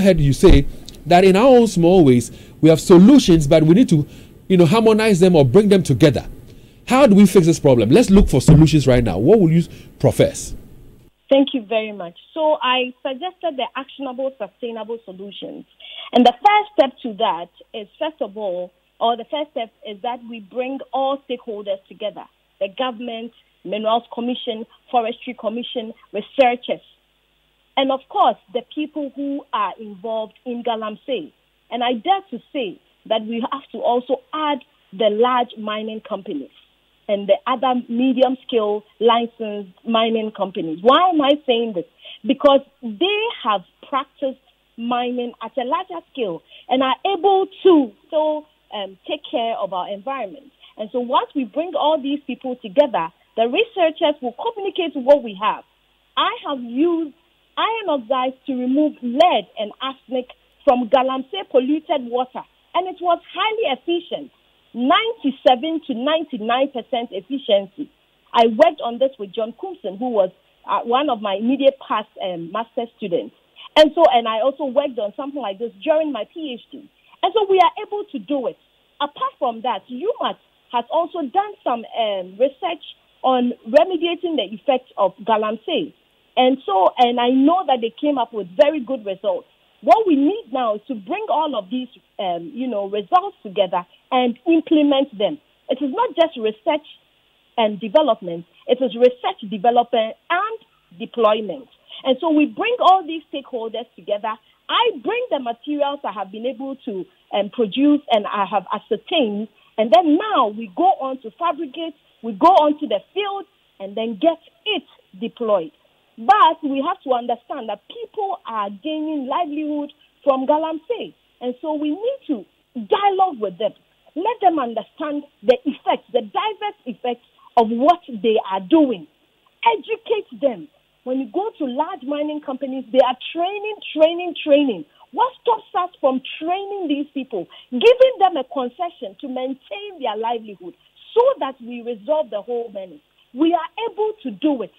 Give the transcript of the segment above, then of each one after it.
heard you say that in our own small ways we have solutions, but we need to, you know, harmonize them or bring them together. How do we fix this problem? Let's look for solutions right now. What will you profess? Thank you very much. So I suggested the actionable, sustainable solutions. And the first step to that is, first of all, or the first step is that we bring all stakeholders together the government, Minerals Commission, Forestry Commission, researchers, and of course, the people who are involved in Galamsey. And I dare to say that we have to also add the large mining companies and the other medium scale licensed mining companies. Why am I saying this? Because they have practiced mining at a larger scale and are able to so um, take care of our environment. And so once we bring all these people together, the researchers will communicate what we have. I have used iron oxides to remove lead and arsenic from Galamsey polluted water, and it was highly efficient. 97 to 99% efficiency. I worked on this with John Coulson, who was uh, one of my immediate past um, master students. And so, and I also worked on something like this during my PhD. And so we are able to do it. Apart from that, UMAT has also done some um, research on remediating the effects of galamsey. And so, and I know that they came up with very good results. What we need now is to bring all of these, um, you know, results together and implement them. It is not just research and development; it is research, development, and deployment. And so we bring all these stakeholders together. I bring the materials I have been able to um, produce and I have ascertained, and then now we go on to fabricate, we go on to the field, and then get it deployed. But we have to understand that people are gaining livelihood from Galamsey. And so we need to dialogue with them. Let them understand the effects, the diverse effects of what they are doing. Educate them. When you go to large mining companies, they are training, training, training. What stops us from training these people, giving them a concession to maintain their livelihood so that we resolve the whole menace? We are able to do it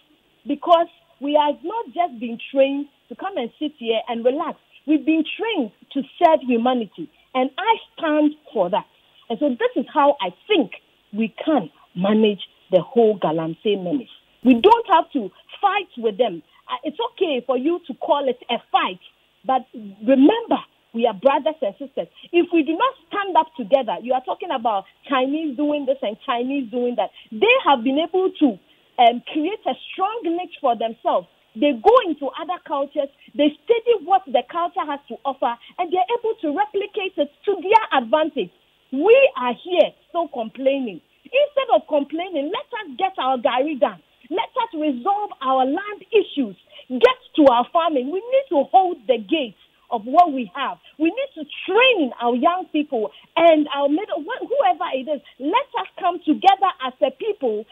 because we have not just been trained to come and sit here and relax. We've been trained to serve humanity. And I stand for that. And so this is how I think we can manage the whole Galamsey menace. We don't have to fight with them. Uh, it's okay for you to call it a fight, but remember, we are brothers and sisters. If we do not stand up together, you are talking about Chinese doing this and Chinese doing that. They have been able to um, create a strong niche for themselves. They go into other cultures, they study what the culture has to offer, and they're able to replicate it to their advantage. We are here still complaining. Instead of complaining, let us get our gari done. Let us resolve our land issues. Get to our farming. We need to hold the gates of what we have. We need to train our young people and our middle, whoever it is. Let us come together as a people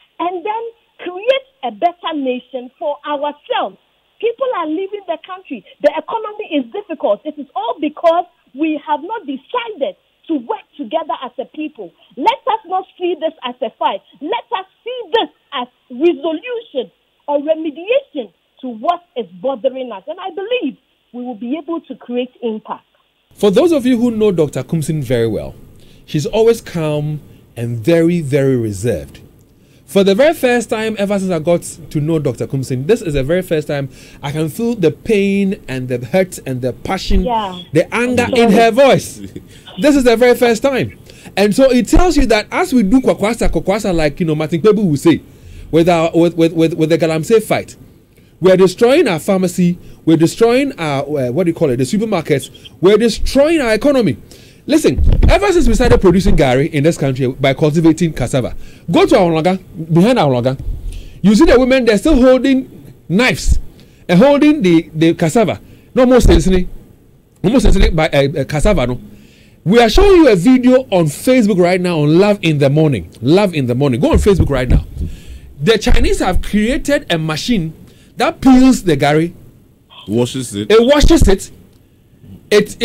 nation for ourselves. People are leaving the country. The economy is difficult. It is all because we have not decided to work together as a people. Let us not see this as a fight. Let us see this as resolution or remediation to what is bothering us. And I believe we will be able to create impact. For those of you who know Dr. Koomson very well, she's always calm and very, very reserved. For the very first time ever since I got to know Dr. Koomson, this is the very first time I can feel the pain and the hurt and the passion, yeah. the anger in her voice. this is the very first time. And so it tells you that as we do kwakwasa, kwakwasa, like you know, Martin Kpebu will say, with our with, with, with, with the Galamsey fight, we're destroying our pharmacy, we're destroying our uh, what do you call it, the supermarkets, we're destroying our economy. Listen, ever since we started producing gari in this country by cultivating cassava, go to Awologa, behind Awologa, you see the women, they're still holding knives and holding the, the cassava. No more sensitive, no more sensitive by uh, uh, cassava. No. We are showing you a video on Facebook right now on Luv in the Morning. Luv in the Morning. Go on Facebook right now. The Chinese have created a machine that peels the gari, washes it. It washes it. It